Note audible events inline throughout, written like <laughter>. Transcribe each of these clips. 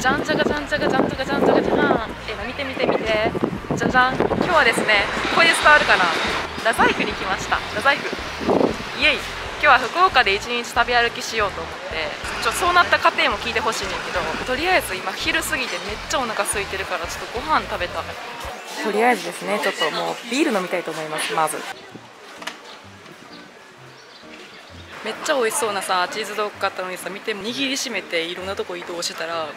じゃんじゃがじゃんじゃがじゃんじゃがじゃんじゃがじゃん今見て見て見て。じゃじゃん今日はですねここで伝わるかな太宰府に来ました。太宰府イエイ。今日は福岡で一日食べ歩きしようと思って。ちょそうなった過程も聞いてほしいねんけどとりあえず今昼過ぎてめっちゃお腹空いてるからちょっとご飯食べたとりあえずですねちょっともうビール飲みたいと思いますまず。めっちゃ美味しそうなさチーズドッグ買ったのにさ見て握りしめていろんなとこ移動してたらもう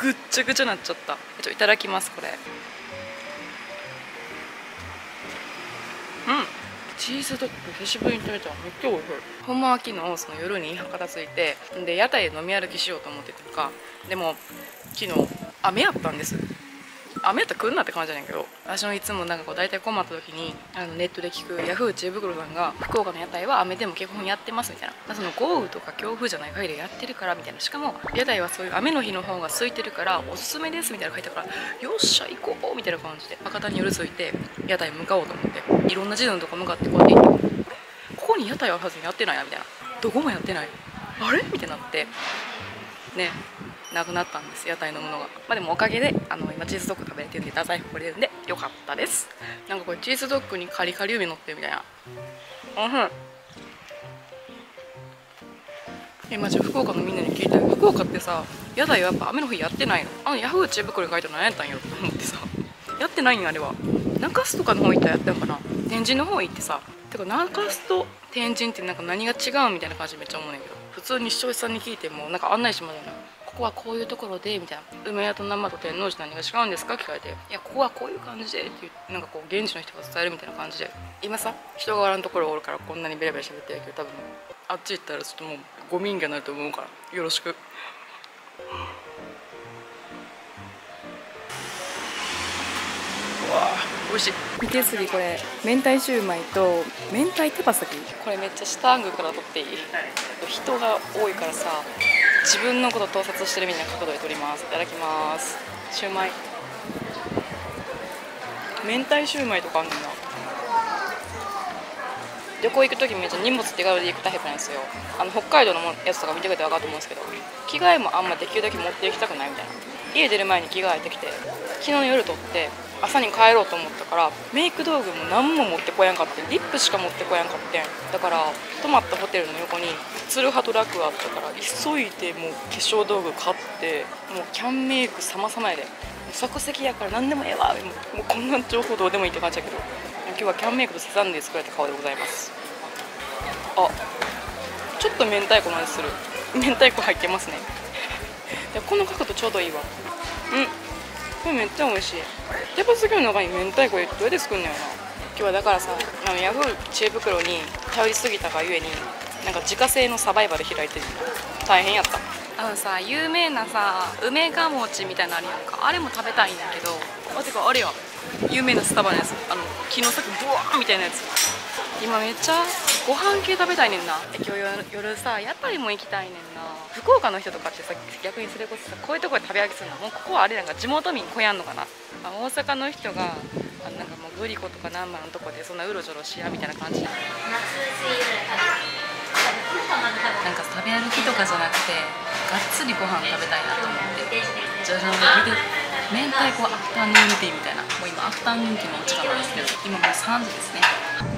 ぐっちゃぐちゃなっちゃった。ちょいただきますこれ。うん。チーズドッグ久しぶりに食べためっちゃ美味しい。ほんまは昨日その夜に博多着いてで屋台で飲み歩きしようと思ってたか。でも昨日雨やったんです。雨やったら来んなって感じじゃないけど私もいつもなんかこう大体困った時にあのネットで聞くヤフー知恵袋さんが福岡の屋台は雨でも基本やってますみたいな。その豪雨とか強風じゃない限りやってるからみたいな。しかも屋台はそういう雨の日の方が空いてるからおすすめですみたいな書いてあるからよっしゃ行こうみたいな感じで博多に夜着いて屋台向かおうと思っていろんな地図のとこ向かってこうやって行ってここに屋台ははずにやってないなみたいな。どこもやってない。あれ？みたいになって。ね。なくなったんです屋台のものが。まあでもおかげであの今チーズドッグ食べれてるんで太宰府来れるんでよかったです。なんかこれチーズドッグにカリカリ梅乗ってるみたいな。うんえマジ福岡のみんなに聞いたよ。福岡ってさ屋台はやっぱ雨の日やってないの。あのヤフー知恵袋に書いて何やったんよって思ってさ。やってないんあれは。中洲とかの方行ったらやったのかな。天神の方行ってさ。てか中洲と天神ってなんか何が違うみたいな感じでめっちゃ思うねんけど。普通に視聴者さんに聞いてもなんか案内しまだなここはこういうところでみたいな梅屋と生と天王寺何が違うんですか？聞かれていやここはこういう感じでってなんかこう現地の人が伝えるみたいな感じで。今さ人が笑うところおるからこんなにベラベラ喋ってるけど多分あっち行ったらちょっともうゴミンゲになると思うからよろしく。うわ美味しい。見て次これ。明太シューマイと明太手羽先。これめっちゃ下アングルから撮っていい。人が多いからさ自分のこと盗撮してるみたいな角度で撮ります。いただきます。シューマイ。明太シューマイとかあんねんな旅行行く時めっちゃ荷物手軽で行くタイプなんですよ。あの北海道のやつとか見てくれて分かると思うんですけど着替えもあんまできるだけ持っていきたくないみたいな。家出る前に着替えてきて昨日の夜撮って朝に帰ろうと思ったからメイク道具も何も持ってこやんかってリップしか持ってこやんかってだから泊まったホテルの横にツルハトラックがあったから急いでもう化粧道具買ってもうキャンメイク様々やで。即席やから何でもええわもうこんな情報どうでもいいって感じだけど。今日はキャンメイクとセザンヌで作られた顔でございます。あちょっと明太子の味する。明太子入ってますね。<laughs> でこの角度ちょうどいいわ。うん。これめっちゃ美味しい。手羽先の中に明太子どうやって作るんのよな。今日はだからさあのヤフー知恵袋に頼りすぎたがゆえになんか自家製のサバイバル開いてる。大変やった。あのさ有名なさ梅が餅みたいなのあるやんか。あれも食べたいんだけどあてかあれや。有名なスタバのやつ。あの木の先ブワーみたいなやつ。今めっちゃご飯系食べたいねんな。え今日夜夜さ屋台も行きたいねんな。福岡の人とかってさ逆にそれこそさこういうとこで食べ歩きするのもうここはあれなんか地元民来やんのかな。あ大阪の人があなんかもうグリコとかナンバーのとこでそんなうろちょろしやみたいな感じでなんか食べ歩きとかじゃなくてがっつりご飯食べたいなと思って。じゃじゃん見て明太子アフタヌーンティーみたいな。もう今アフタヌーンティーのお時間なんです。けど今もう3時ですね。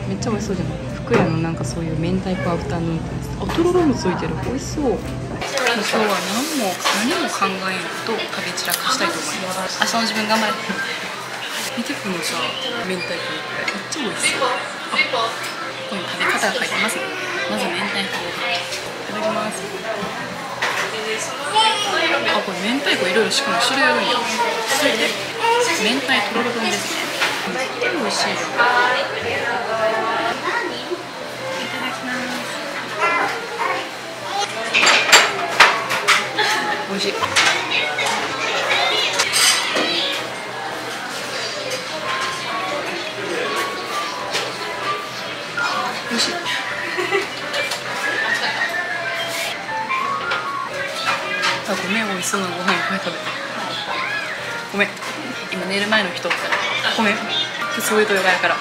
めっちゃ美味しそうじゃない福屋のなんかそう。いう明太子アフタヌーンティーあとろろもつい。てる美味しそう今日は何も何も考えんと食べ散らかしたい。と思い。ます明日の自分頑張れ見てこのさ明太子めっちゃ美味しそうあここに食べ方が書い。てますねまず明太子い。ただきますあこれ明太子い。ろい。ろしかも種類あるんや続い。て明太とろろ丼ですねめっちゃ美味しい。よそうなご飯いっぱい食べごめん。今寝る前の人おったらごめん。そういうとやから。こ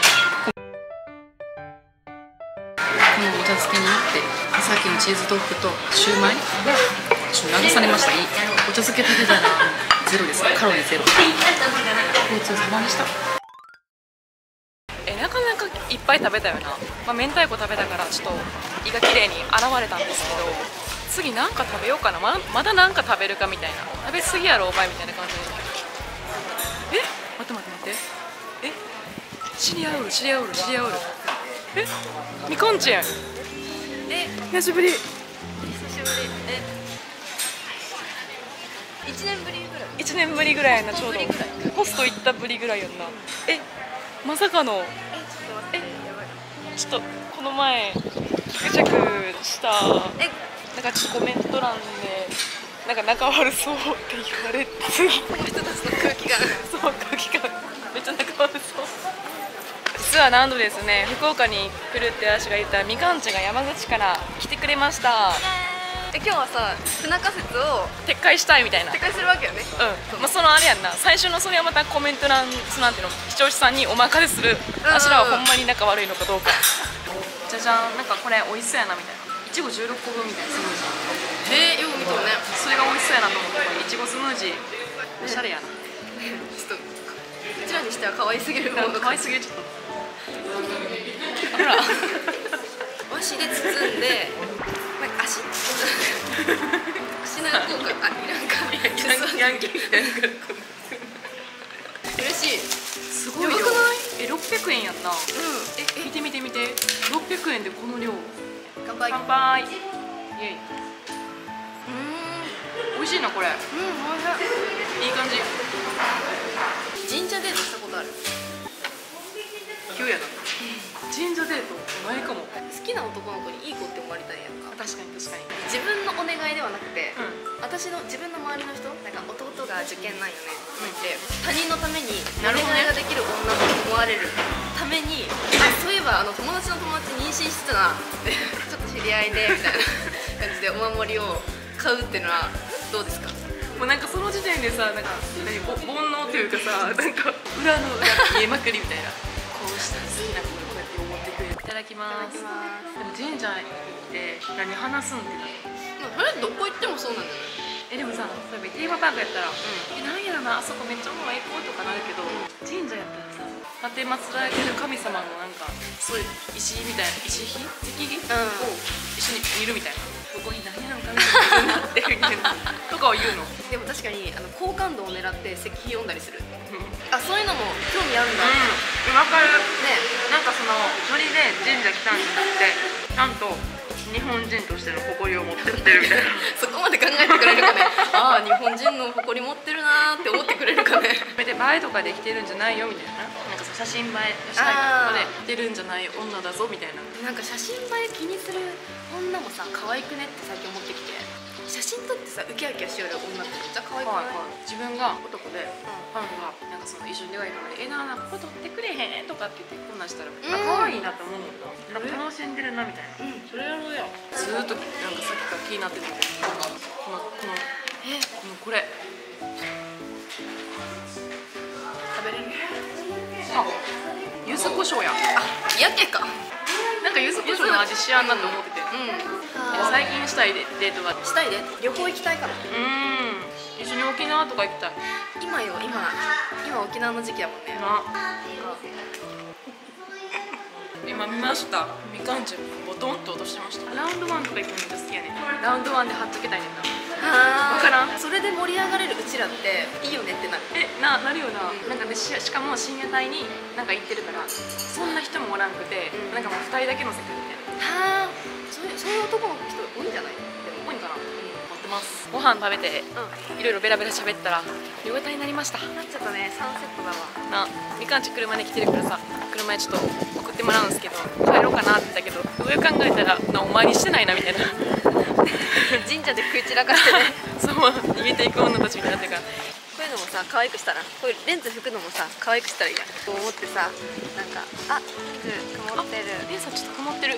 のお茶漬けになってさっきのチーズドッグとシューマイちょっと流されました。いい。お茶漬け食べたらゼロです。カロリーゼロ。ごちそうさまでした。えなかなかいっぱい食べたよな、まあ、明太子食べたからちょっと胃が綺麗に現れたんですけど次なんか食べようかな。ままだなんか食べるかみたいな。食べ過ぎやろお前みたいな感じで。え？待って待って待って。え？知り合う？る知り合う？る知り合う？るえ？みかんちゃん。え？久しぶり。久しぶり。え？一年ぶりぐらい？1年ぶりぐらいやなちょうど。ホスト行ったぶりぐらいやんな。え？まさかの？え？ちょっとこの前ギクチャクした。え？なんかちょっとコメント欄でなんか仲悪そうって言われてこの人たちの空気がそう空気感。めっちゃ仲悪そう。実は何度ですね福岡に来るって私が言ったみかんちが山口から来てくれました。え今日はさ不仲説を撤回したいみたいな。撤回するわけよね。うん、まあ、そのあれやんな。最初のそれはまたコメント欄なんていうの？視聴者さんにお任せする。あしらはほんまに仲悪いのかどうか。じゃじゃん。なんかこれ美味しそうやなみたいな。いちご16個分みたいな。スムージーえー、よそれが美味しそうやなと思っていちごスムージーおしゃれやな。ちょっとうちらにしては可愛すぎる。もの可愛すぎるちょっとほら和紙で包んで足効果あいらんかヤンキーみたいな嬉しいすごいよえ600円やんなうんえ見て見て見て600円でこの量乾杯乾杯イエイ味しいなこれ。うんおいしい。感じ。い神社デートしたことある？急やな。神社デート？ないかも。好きな男の子にいい子って思われたいやんか。確かに確かに。自分のお願いではなくて、うん。私の自分の周りの人？なんか弟が受験なんよね。って言って他人のためにお願なるほどね。いができる女と思われるためにあそういえばあの友達の友達妊娠してたなってちょっと知り合いでみたいな感じでお守りを買うっていうのはどうですか？もうなんかその時点でさなんか何ぼ煩悩というかさ <laughs> なんか裏の裏が見えまくりみたいな。こうしたら好きな子がこうやって思ってくれるいただきます。までも神社行って何話すんってなそれどこ行ってもそうなんだよね。えでもさ例えばテーマパークやったら、えなんやろなあそこめっちゃおもろい行こうとかなるけど神社やったらさ立て祀られてる神様のなんかそう。いう石みたいな。石碑？石碑、うん。を一緒に見るみたいなここに何やの神様がなっていなとかを言うの？でも確かにあの好感度を狙って石碑読んだりする。うんあそういうのも興味あるんだ、ね分かるなんかそのノリで神社来たんじゃなくてちゃんと日本人としての誇りを持ってってるみたいな。<laughs> そこまで考えてくれるかね。<laughs> ああ日本人の誇り持ってるなーって思ってくれるかね。それで映えとかできてるんじゃないよみたいな。なんか写真映えしたいとかで来てるんじゃない女だぞみたいな。なんか写真映え気にする女もさ可愛くねって最近思ってきて。写真撮ってさウキャウキャしよる女ってめっちゃ可愛くない、自分が男で彼女がなんかその一緒に出会いとかで「えなあなあここ撮ってくれへん?」とかって言ってこんなんしたら、あ可愛いなと思うもんななんか楽しんでるなみたいな。うん、それやろうよずーっとなんかさっきから気になっててこのこのえこのこれ食べれる？あ柚子胡椒や。あやけかか柚子胡椒の味しやんなと思ってて、うん。最近したいデデートが。うしたいで旅行行きたいから。ーん。一緒に沖縄とか行きたい。今よ今今沖縄の時期やもんね。な今見ました。みかんちボトンと落としてました。ラウンドワンとか行くのめっちゃ好きやねラウンドワンで貼っとけたいねんなあわからん。それで盛り上がれるうちらっていいよねってなる。えななるよな、なんかでししかも深夜帯になんか行ってるからそんな人もおらんくて、うん。なんかもう2人だけの世界みたいな。はあそういうそういう男の人多いんじゃない？でも多いんかな。待ってます。ご飯食べてうん。いろいろベラベラ喋ったら夕方になりました。なっちゃったね。サンセットだわ。なみかんち車で来てるからさ車でちょっと送ってもらうんですけど帰ろうかなって言ったけどよく考えたらなお参りしてないなみたいな。神社で食い散らかしてね。<laughs> そう逃げていく女たちみたいになってるから。こういうのもさ可愛くしたらこういうレンズ拭くのもさ可愛くしたらいいやん。と思ってさなんかあ曇ってる。レンさんちょっと曇ってる。<laughs>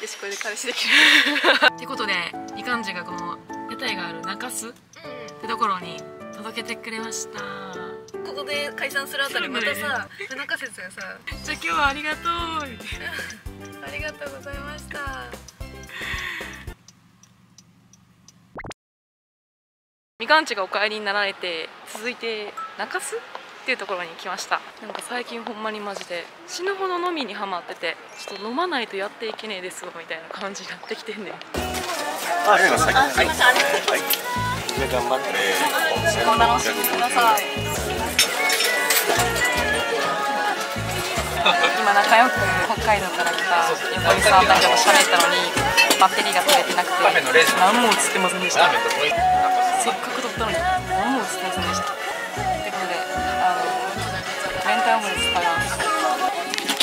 よしこれで彼氏できる。<laughs> ってことでみかんちがこの屋台がある中洲ってところに届けてくれましたここで解散するあたりまたさ不仲説がさ。じゃあ今日はありがとう。<laughs> ありがとうございました。みかんちがお帰りになられて続いて中洲っていうところに来ました。なんか最近ほんまにマジで死ぬほど飲みにハマっててちょっと飲まないとやっていけねえですわみたいな感じになってきてんねん。あ、すいません。はい。はい。じゃあ頑張って。お楽しみください今仲良く北海道から来た横井さんたちと喋ったのにバッテリーが取れてなくて何も映ってませんでしたせっかく撮ったのに何も映ってませんでしたということであの明太オムレツから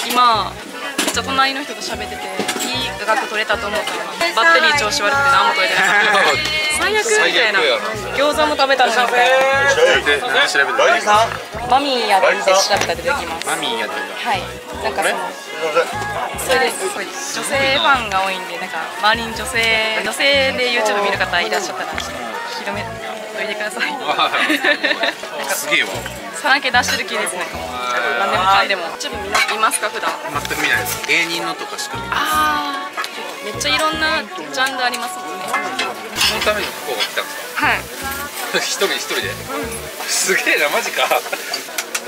今めっちゃ隣の人と喋ってていい画角撮れたと思ったのバッテリー調子悪くて何も撮れてなくて <laughs> 最悪みたいな。餃子も食べたのにみたい調べてる。マミーやって調べたら出てきます。マミーやってる。はい。なんかそのそれ。です女性ファンが多いんでなんか周りに女性女性で YouTube 見る方いらっしゃったらちょっと広めといてください。すげえわ。さらけ出してる気ですね。何でもかんでも。YouTube みんな見ますか普段？全く見ないです。芸人のとかしか見ない。あーめっちゃいろんなジャンルありますもんねそのために福岡来たんですはいか。一人一人で？すげえな、マジか。<laughs> こ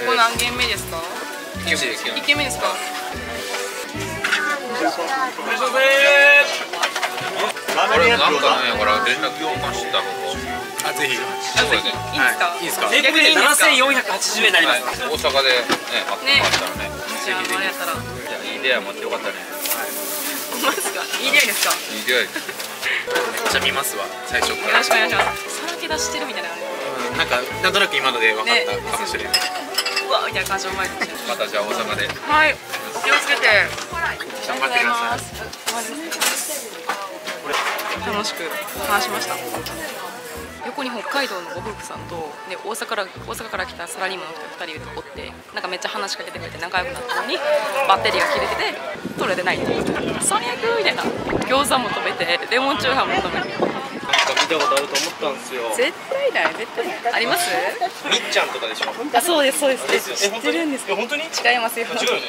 こ何軒目ですか？一軒目ですか俺なんかね、ほら、連絡交換してたここ。あ、ぜひ。そうだね。いいですか？いいですか？逆にいいですか7480円になります。大阪でね、待ってましたらね。もしあのあれやったらいや、いい出会い持ってよかったね。ほんまですか？いい出会いですか？いい出会い。めっちゃ見ますわ、最初から。よろしくお願いします。さらけ出してるみたいなうんなんか、なんとなく今ので分かねったかもしれない。うわみたいな感じの前にまたじゃあ大阪で。はい。気をつけて。頑張ってください。楽しく話しました横に北海道のご夫婦さんと、ね、大阪から大阪から来たサラリーマンの人2人がおってなんかめっちゃ話しかけてくれて仲良くなったのにバッテリーが切れてて取れてないって。いう最悪みたいな。餃子も食べてレモンチューハイも食べて。見たことあると思ったんですよ。絶対ない絶対。ないあります？みっちゃんとかでしょ。あそうですそうです。ですよ知ってるんです。え本当に？違違いますよ。うよね。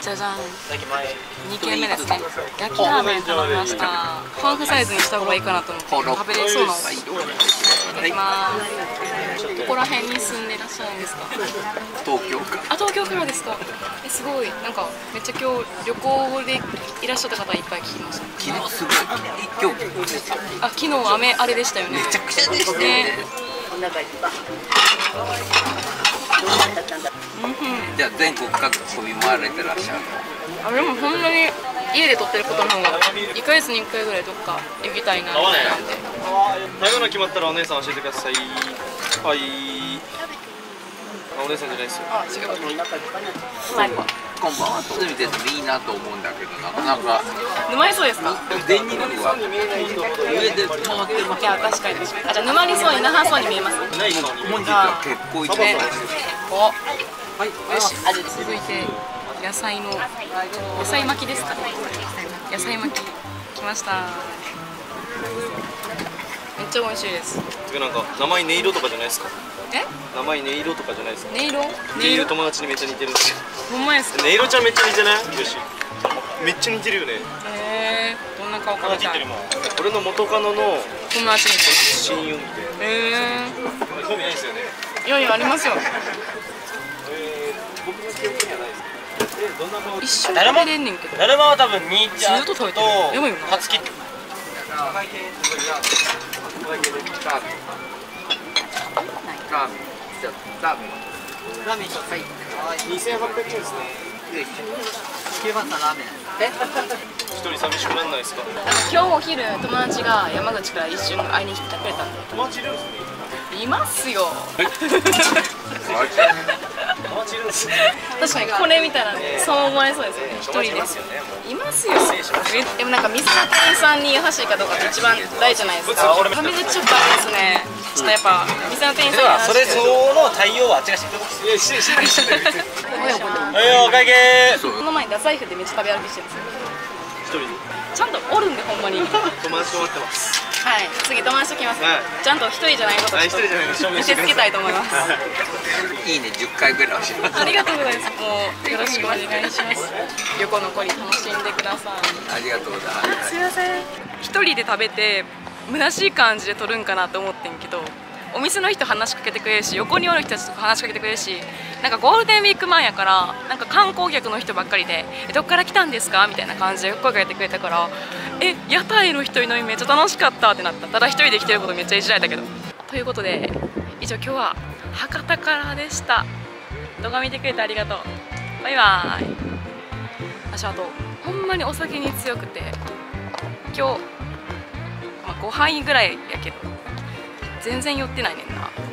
じゃじゃん。最近前。2軒目ですね。焼きラーメン頼みました。ハーフサイズにした方がいいかなと思って食べれそうなのいただきます。ここら辺に住んでらっしゃるんですか？東京か。あ東京からですか？えすごい。なんかめっちゃ今日旅行でいらっしゃった方いっぱい聞きました昨日すごい。今日あ昨日雨あれでしたよね。めちゃくちゃでしたねじゃあ全国各地飛び回れてらっしゃるあでもほん。なに家で撮ってることの方が1か月に1回ぐらいどっか行きたいなってなん。で食べ物決まったらお姉さん。教えてください。はい。お姉さん。じゃないですよ。あ違う今晩はそういう意味でもいいなと思うんだけどな。かなか沼りそうですか？全日空は上で回ってます。いや確かにあじゃあ沼りそうになさそうに見えます？ないのに。本日は結構行ってね。ますおよし。続いて野菜の野菜巻きですかね。野菜巻き。来ましたちゃ美味しいですなんか名前音色とかじゃないですか？え？名前音色とかじゃないですか？音色？っていう友達にめっちゃ似てるんですよ。ほんまですか？音色ちゃんめっちゃ似てない？よし。めっちゃ似てるよね。へえどんな顔かみたい俺の元カノの友達に親友みたいな。へ興味ないですよね。えいやいやありますよえー、僕の記憶にはないです。え、ど？一緒に食べれんねんけどだるまは多分兄ちゃんずっと食べてるやばいよなはつきラーメンじゃあラーメン。ラーメン。一つはい2800円ですね。9番さんラーメン一人寂しくなんないですか？今日お昼友達が山口から一瞬会いに来てくれたんで。友達いるんですね。いますよ。友 <laughs> 達いるんですね。確かにこれ見たらねそう思われそうですよね一人ですよねいますよえでもなんか店の店員さんに優しいかどうかって一番大事じゃないですかタメ口ちょっとあれですねちょっとやっぱ店の店員さんにそれそ優しの対応はあっちがしてくれますしてるしてる。はいお会計いこの前に太宰府でめっちゃ食べ歩きしてるんですよ一人ちゃんとおるんでほんまに友達と待ってます。はい。次友達と来ます、はい。ちゃんと一人じゃないことを一人じゃないの証明見せつけたいと思います。<laughs> いいね10回ぐらい押します。ありがとうございます。もうよろしくお願いします。横残り楽しんでください。ありがとうございます。すいません。一人で食べて虚しい感じで撮るんかなと思ってんけどお店の人話しかけてくれるし横におる人たちと話しかけてくれるしなんかゴールデンウィーク前やからなんか観光客の人ばっかりで「どっから来たんですか?」みたいな感じで声かけてくれたから「え屋台の人いるのめっちゃ楽しかった」ってなった。ただ一人で来てることめっちゃいじられたけど。ということで以上今日は博多からでした。動画見てくれてありがとう。バイバーイ。私あとほんまにお酒に強くて今日、まあ、5杯ぐらいやけど。全然寄ってないねんな。